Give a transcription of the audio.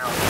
now.